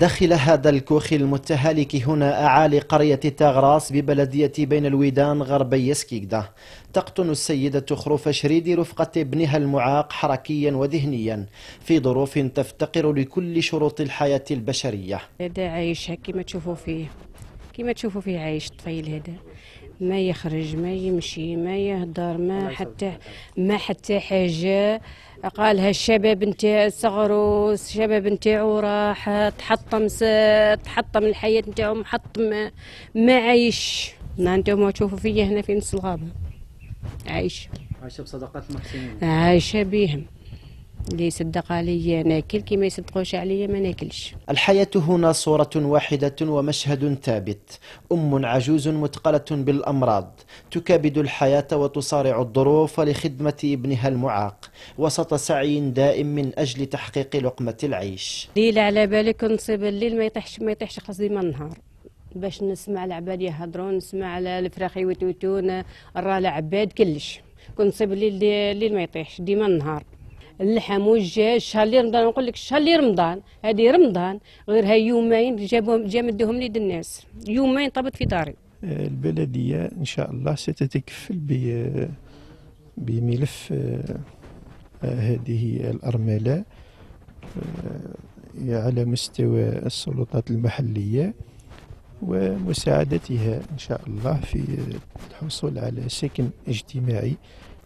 داخل هذا الكوخ المتهالك هنا أعالي قرية تاغراس ببلدية بين الويدان غربي سكيكدا تقطن السيدة خروف شريدي رفقة ابنها المعاق حركيا وذهنيا في ظروف تفتقر لكل شروط الحياة البشرية. هذا عايش كما تشوفوا فيه. كما تشوفوا فيه عايش الطفيل هذا. ما يخرج ما يمشي ما يهدر ما حتى ما حتى حاجة. قالها الشباب نتاع صغروا الشباب نتاعو راح تحطم تحطم الحياة نتاعو محطم ما عايش. أنتم تشوفوا فيا هنا في نص الغابة. عايش. عايشة بصدقات المحسنين عايشة بيهم. اللي يصدق عليا ناكل كي ما يصدقوش عليا ما ناكلش. الحياة هنا صورة واحدة ومشهد ثابت. أم عجوز مثقلة بالأمراض. تكابد الحياة وتصارع الظروف لخدمة ابنها المعاق. وسط سعي دائم من أجل تحقيق لقمة العيش. ليلة على بالك نصيب الليل ما يطيحش ما يطيحش خلاص ديما النهار باش نسمع العباد يهضرون نسمع على الفراخ يوتوتون الراه العباد كلش. كنصيب الليل الليل ما يطيحش ديما النهار اللحم والدجاج الشهر اللي رمضان نقول لك الشهر اللي رمضان. هذه رمضان غير هاي يومين جابوهم جا مدوهم لي الناس. يومين طبت في داري البلدية إن شاء الله ستتكفل بملف آه، هذه الأرملة آه، على مستوى السلطات المحلية ومساعدتها إن شاء الله في الحصول على سكن اجتماعي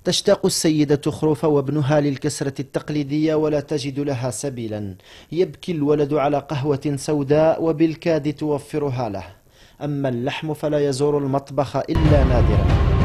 تشتاق السيدة خروف وابنها للكسرة التقليدية ولا تجد لها سبيلا. يبكي الولد على قهوة سوداء وبالكاد توفرها له. أما اللحم فلا يزور المطبخ إلا نادرا.